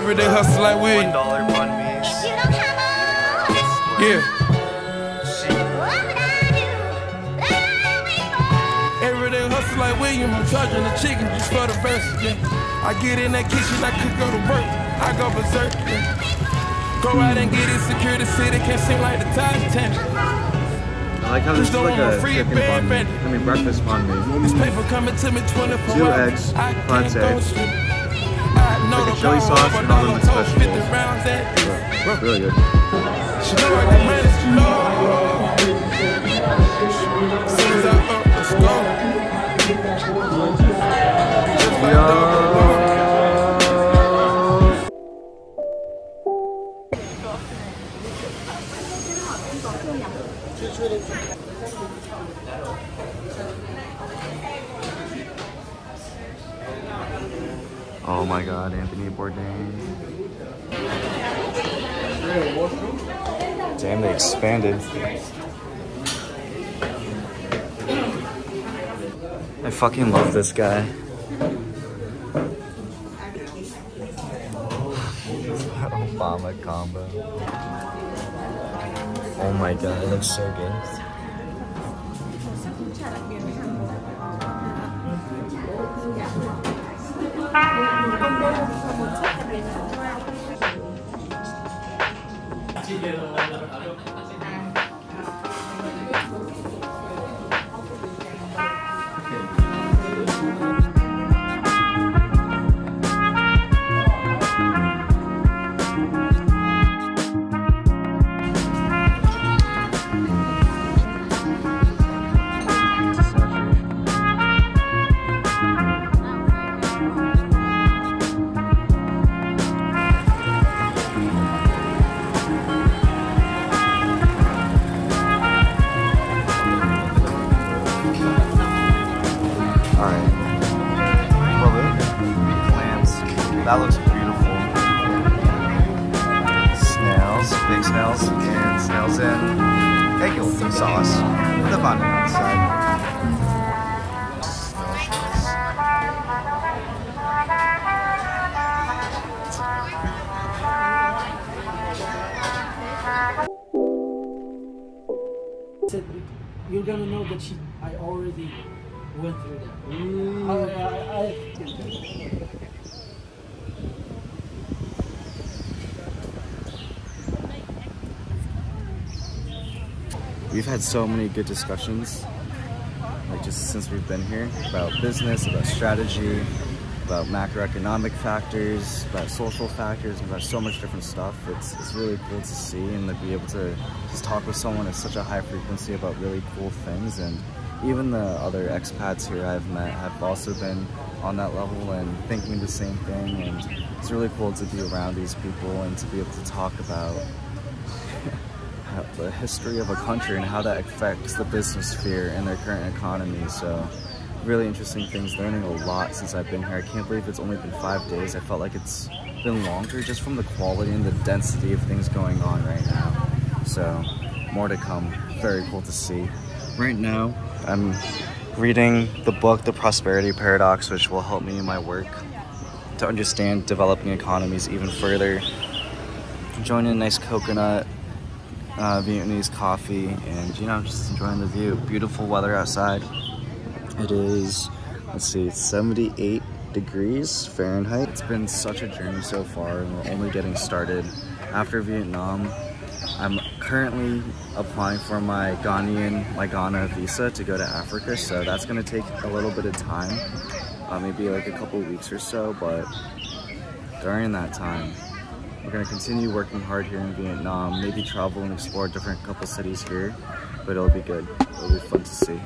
everyday hustle like we. dollar, yeah. Everyday hustle like William, I'm charging the chicken just for the verse. Yeah. I get in that kitchen, I could go to work, I go berserk. Yeah. Go out and get it, secure the city, can't seem like the Titanic. I like how this is like a chicken bun, I mean breakfast bun. This paper coming to me 24 2x, 5x. Like a the chili sauce and all dollar them told 50 rounds at It's really good. Fucking love this guy. Obama combo. Oh my god, it looks so good. I already went through that. Mm. Oh, I, I, I, We've had so many good discussions, like just since we've been here, about business, about strategy, about macroeconomic factors, about social factors, and about so much different stuff. It's, it's really cool to see and to be able to just talk with someone at such a high frequency about really cool things. And even the other expats here I've met have also been on that level and thinking the same thing. And it's really cool to be around these people and to be able to talk about the history of a country and how that affects the business sphere and their current economy. So really interesting things, learning a lot since I've been here. I can't believe it's only been five days. I felt like it's been longer just from the quality and the density of things going on right now. So more to come. Very cool to see. Right now, I'm reading the book, The Prosperity Paradox, which will help me in my work to understand developing economies even further. Enjoying a nice coconut, uh, Vietnamese coffee, and you know, just enjoying the view. Beautiful weather outside. It is, let's see, it's 78 degrees Fahrenheit. It's been such a journey so far, and we're only getting started. After Vietnam, I'm currently applying for my Ghanaian, my Ghana visa to go to Africa, so that's gonna take a little bit of time, uh, maybe like a couple weeks or so, but during that time, we're gonna continue working hard here in Vietnam, maybe travel and explore different couple cities here, but it'll be good. It'll be fun to see.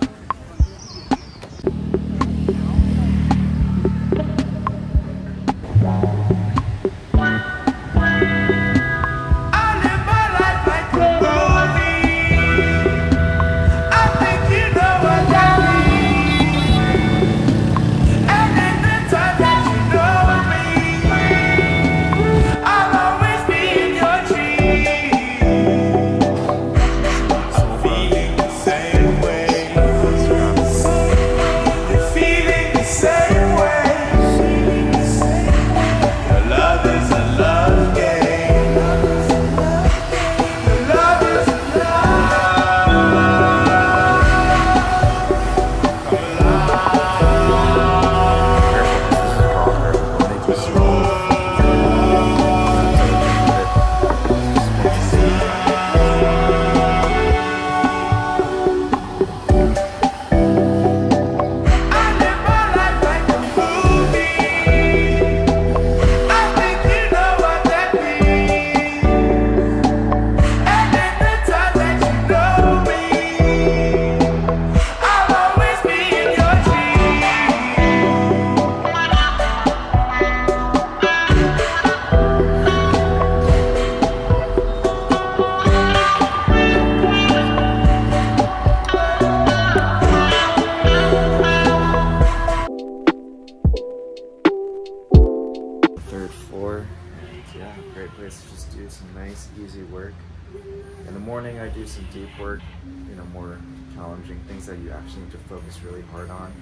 Some deep work, you know, more challenging things that you actually need to focus really hard on.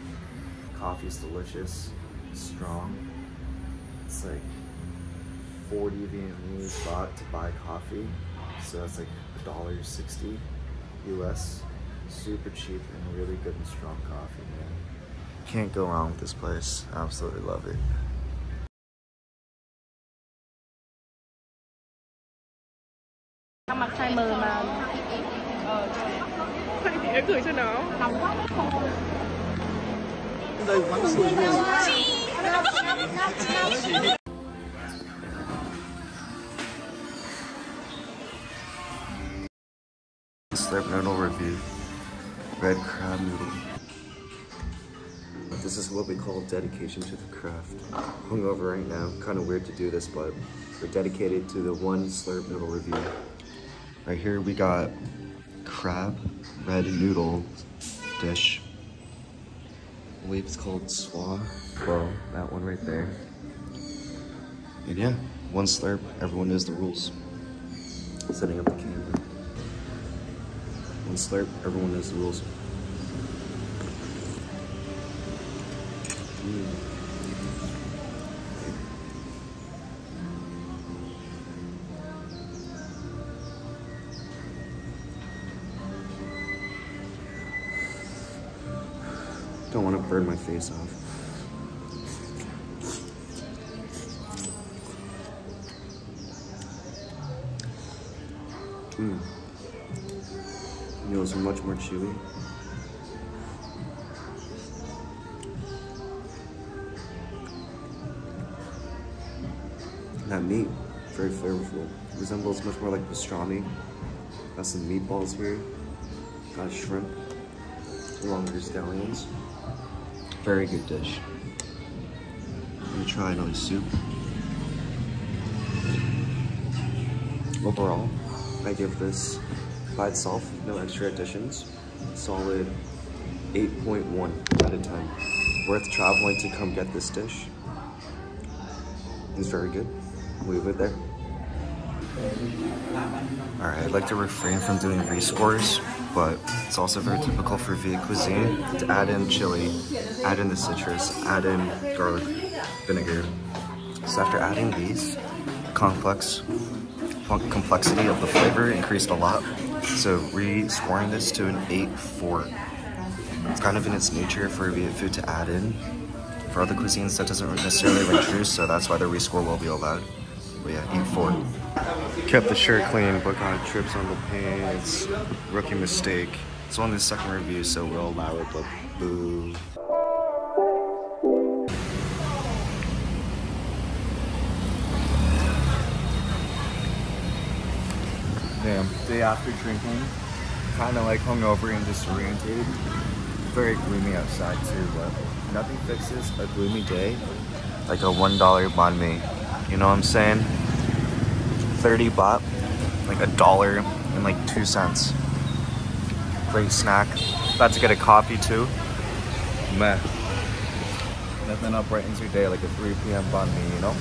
Coffee is delicious, strong. It's like 40 Vietnamese baht to buy coffee, so that's like $1.60 US. Super cheap and really good and strong coffee, man. Can't go wrong with this place. Absolutely love it. Slurp noodle review. Red crab noodle. This is what we call dedication to the craft. Hungover right now. Kind of weird to do this, but we're dedicated to the one slurp noodle review. Right here we got crab red noodle dish. It's called swa. Well, that one right there. And yeah, one slurp. Everyone knows the rules. Setting up the camera. One slurp, everyone knows the rules. Mm. To burn my face off. Mm. Noodles are much more chewy. That meat, very flavorful. Resembles much more like pastrami. Got some meatballs here. Got shrimp. Longer scallions. Very good dish. Let me try another soup. Overall, I give this by itself, no extra additions, solid 8.1 out of 10. Worth traveling to come get this dish. It's very good. Leave it there. Alright, I'd like to refrain from doing rescores, but it's also very typical for Viet cuisine to add in chili, add in the citrus, add in garlic vinegar. So after adding these, complex complexity of the flavor increased a lot. So re-scoring this to an 8-4. It's kind of in its nature for Viet food to add in. For other cuisines, that doesn't necessarily ring true, so that's why the rescore will be allowed. But yeah, 8-4. Kept the shirt clean, but got trips on the pants. Rookie mistake. It's only the second review, so we'll allow it, but boo. Damn, day after drinking, kind of like hungover and disoriented. Very gloomy outside too, but nothing fixes a gloomy day like a $1 banh mi. You know what I'm saying? 30 baht, like a dollar and like two cents. Great snack. About to get a coffee too. Meh. Nothing up brightens your day like a 3 p.m. banh mi, you know?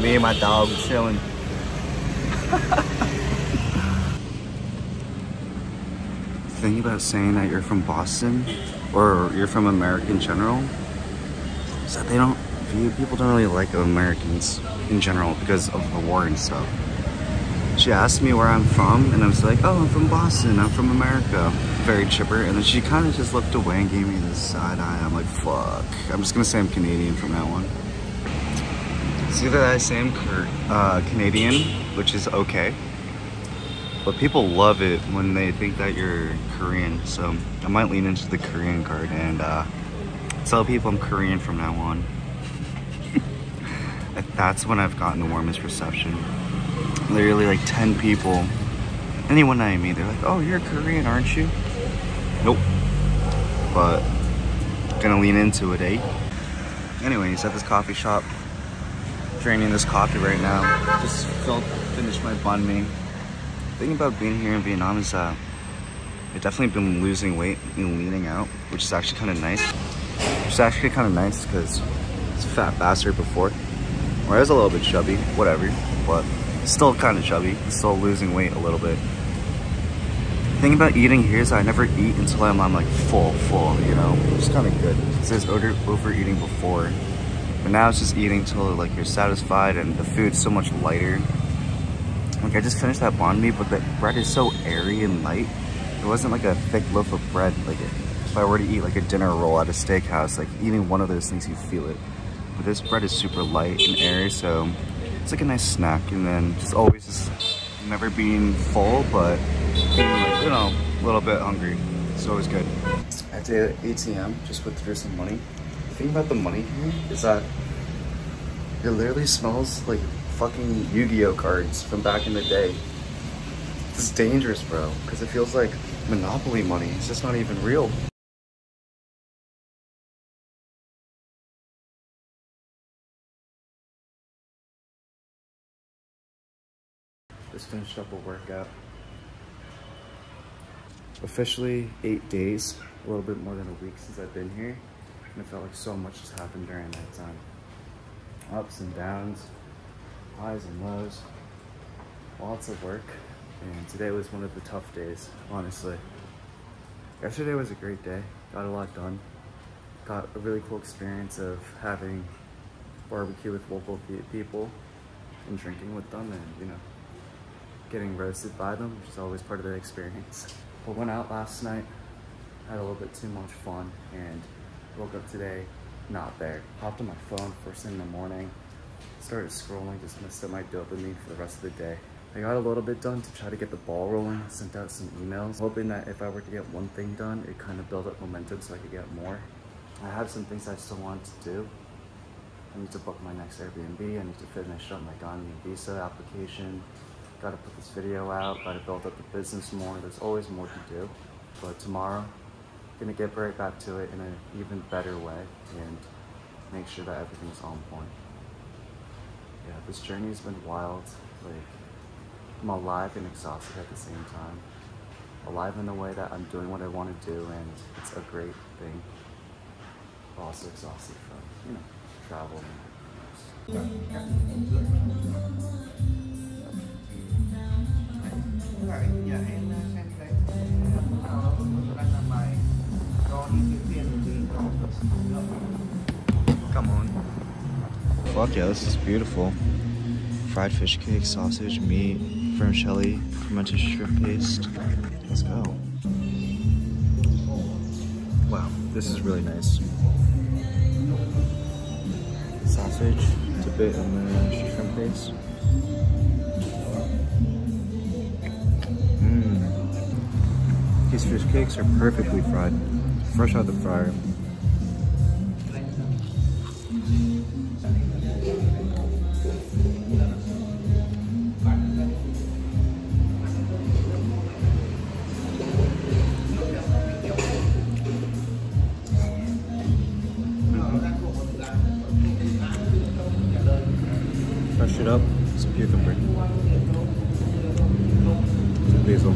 Me and my dog chilling. thing about saying that you're from Boston or you're from America in general is that they don't people don't really like Americans in general because of the war and stuff. She asked me where I'm from and I was like, oh, I'm from Boston, I'm from America. Very chipper. And then she kind of just looked away and gave me this side eye. I'm like, fuck. I'm just gonna say I'm Canadian from now on. It's either that I say I'm uh, Canadian, which is okay, but people love it when they think that you're Korean. So I might lean into the Korean card and uh, tell people I'm Korean from now on. That's when I've gotten the warmest reception. Literally like 10 people, anyone I meet, they're like, oh, you're Korean, aren't you? Nope. But gonna lean into it, eh? Anyways, at this coffee shop, draining this coffee right now. Just filled, finished my mi. The thing about being here in Vietnam is that I've definitely been losing weight and leaning out, which is actually kind of nice. It's actually kind of nice because it's a fat bastard before. Or I was a little bit chubby, whatever, but still kind of chubby. Still losing weight a little bit. The thing about eating here is I never eat until I'm, I'm like full, full, you know? It's kind of good. It says over, overeating before, but now it's just eating till like you're satisfied and the food's so much lighter. Like I just finished that banh mi, but the bread is so airy and light. It wasn't like a thick loaf of bread. Like if I were to eat like a dinner roll at a steakhouse, like eating one of those things, you feel it. But this bread is super light and airy, so it's like a nice snack. And then just always just never being full, but being like, you know, a little bit hungry. It's always good. At the ATM, just withdrew some money. The thing about the money here is that it literally smells like fucking Yu-Gi-Oh cards from back in the day. It's dangerous, bro, because it feels like Monopoly money. It's just not even real. Just finished up a workout. Officially eight days, a little bit more than a week since I've been here. And it felt like so much has happened during that time. Ups and downs, highs and lows, lots of work. And today was one of the tough days, honestly. Yesterday was a great day, got a lot done. Got a really cool experience of having barbecue with local people and drinking with them and, you know, getting roasted by them, which is always part of the experience. But went out last night, had a little bit too much fun, and woke up today not there. Hopped on my phone first thing in the morning, started scrolling, just messed up my dopamine for the rest of the day. I got a little bit done to try to get the ball rolling, sent out some emails, hoping that if I were to get one thing done, it kind of build up momentum so I could get more. I have some things I still want to do. I need to book my next Airbnb, I need to finish up my Ghanaian visa application, gotta put this video out, gotta build up the business more, there's always more to do. But tomorrow, gonna get right back to it in an even better way and make sure that everything's on point. Yeah, this journey has been wild. Like, I'm alive and exhausted at the same time. Alive in the way that I'm doing what I want to do and it's a great thing. Also exhausted from, you know, travel Come on. Fuck yeah, this is beautiful. Fried fish cake, sausage, meat, vermicelli, fermented shrimp paste. Let's go. Wow, this is really nice. Sausage, it's a bit, and then shrimp paste. Mmm. These fish cakes are perfectly fried, fresh out of the fryer. Some cucumber. Basil.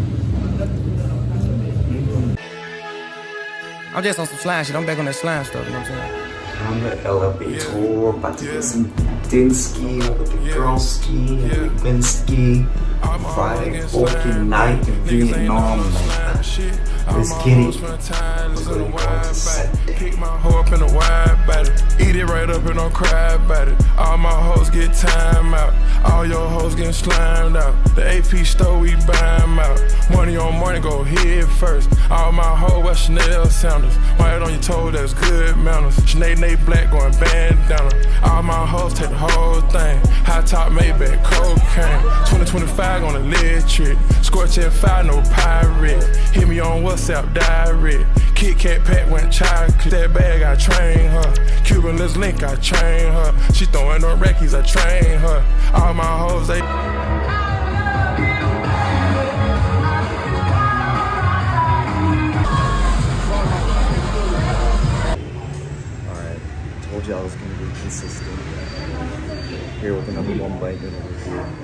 I'm just on some slime shit. I'm back on that slime stuff, you know what I'm saying? On the elevator, about to get some Dinsky with the Yeah. girl ski and Yeah. the Binsky. All Friday hoes night in Vietnam, on like, slime shit. All let's get it. hoes spend time Let's go to body. Sunday. Pick my hoe up in a wide body. Eat it right up and don't cry about it. All my hoes get time out. All your hoes getting slimed out. The AP store, we buy out. Money on money, go head first. All my hoes wear Chanel sandals. White on your toe, that's good manners. Sinead Nate Black going bandana. All my hoes take the whole thing. High top Maybach, cocaine. 2025 on the lead trick. Scorch at five, no pirate. Hit me on WhatsApp direct. Kit Kat pack went chocolate. That bag, I train her. Cuban Liz Link, I train her. She throwing on reckies, I train her. All my hoes, they. Told I was gonna be consistent. Here with another one bite and.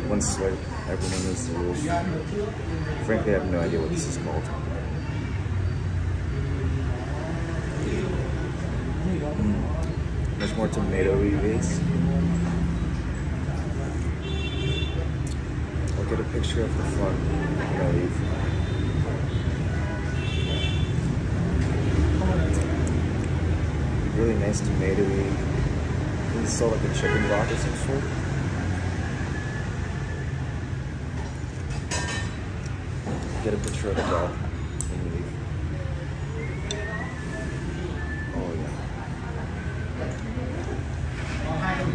One slurp, everyone knows the rules. Frankly, I have no idea what this is called. Much more tomatoey base. I'll get a picture of the front. Really nice tomatoey. This is still like a chicken broth or some sort. Get a picture of the broth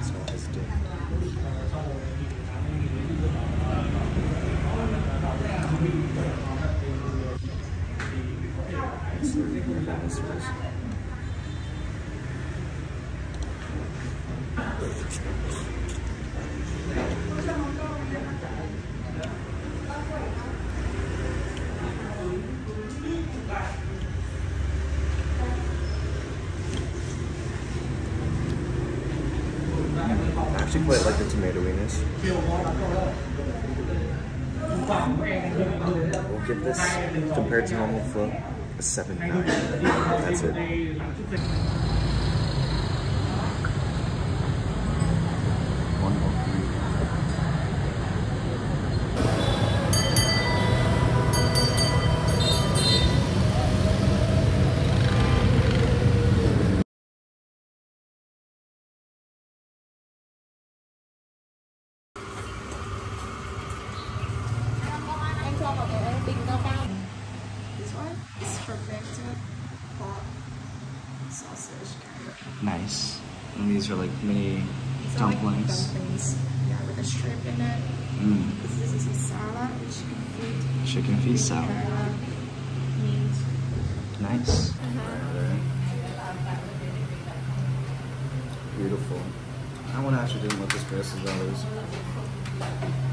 Smells good. Nice little dinosaurs. I actually quite like the tomatoiness. We'll give this, compared to normal pho, a 7 9. That's it. This one is fermented pork sausage kind of. Nice. And these are like mini These are like dumplings. dumplings. Yeah, with a shrimp in it. Mm. This is a salad with chicken feet. Chicken feet salad. Carrot. Nice. Right there. Beautiful. I want to actually do what this grass is always.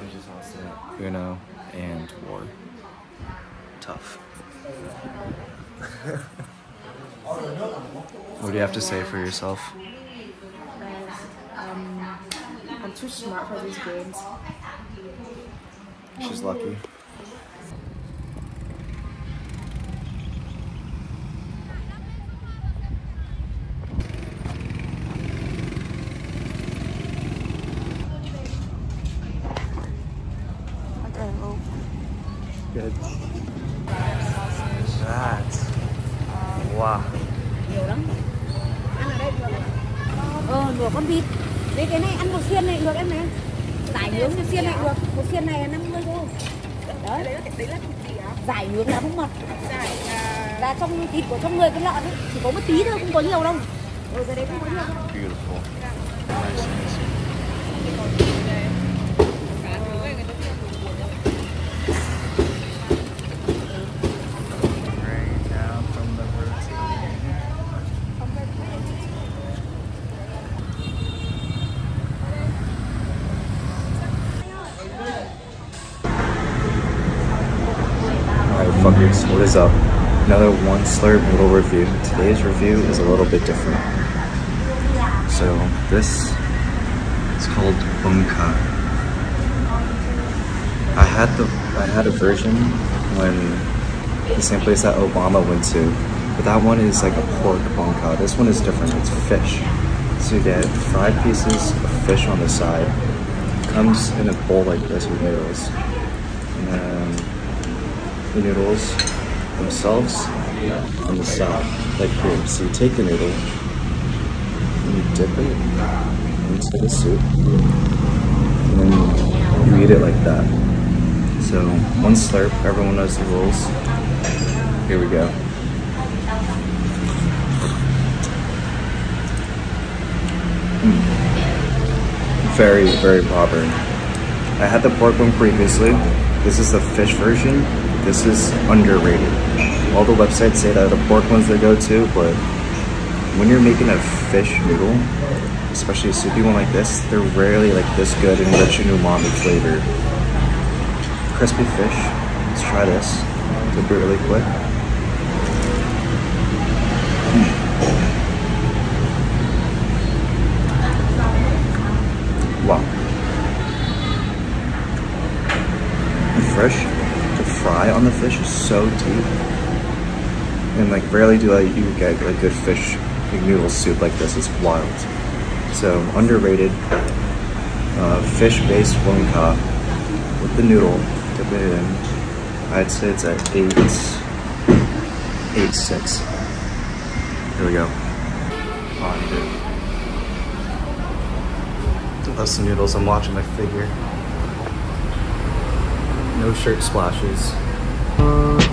Which is also Uno and War. Tough. What do you have to say for yourself? Um, I'm too smart for these games. She's lucky. Đấy. Đấy là, đấy là thịt gì á? Giải nướng là không mật. Giải là Là trong thịt của trong người con lợn ấy. Chỉ có một tí thôi, không có nhiều đâu. Ừ, cái đấy không có nhiều đâu. Beautiful. Nice, nice. Fuckers, what is up? Another one slurp noodle review. Today's review is a little bit different. So, this is called bunka. I had the I had a version when the same place that Obama went to, but that one is like a pork bunka. This one is different. It's fish. So you get fried pieces of fish on the side. It Comes in a bowl like this with noodles, and then the noodles themselves on the side, like here. So you take the noodle and you dip it into the soup, and then you eat it like that. So one slurp, everyone knows the rules. Here we go. Mm. Very, very proper. I had the pork one previously. This is the fish version. This is underrated. All the websites say that the pork one's they go to, but when you're making a fish noodle, especially a soupy one like this, they're rarely like this good and rich in umami flavor. Crispy fish. Let's try this. Flip it really quick. Hmm. Wow. Fresh fry on the fish is so deep. And like rarely do I you get like good fish noodle soup like this. It's wild. So underrated uh, fish-based wonka with the noodle, dipping it in. I'd say it's at eight, eight six. Here we go. On dude. Less noodles. I'm watching my figure. No shirt splashes. Thank you.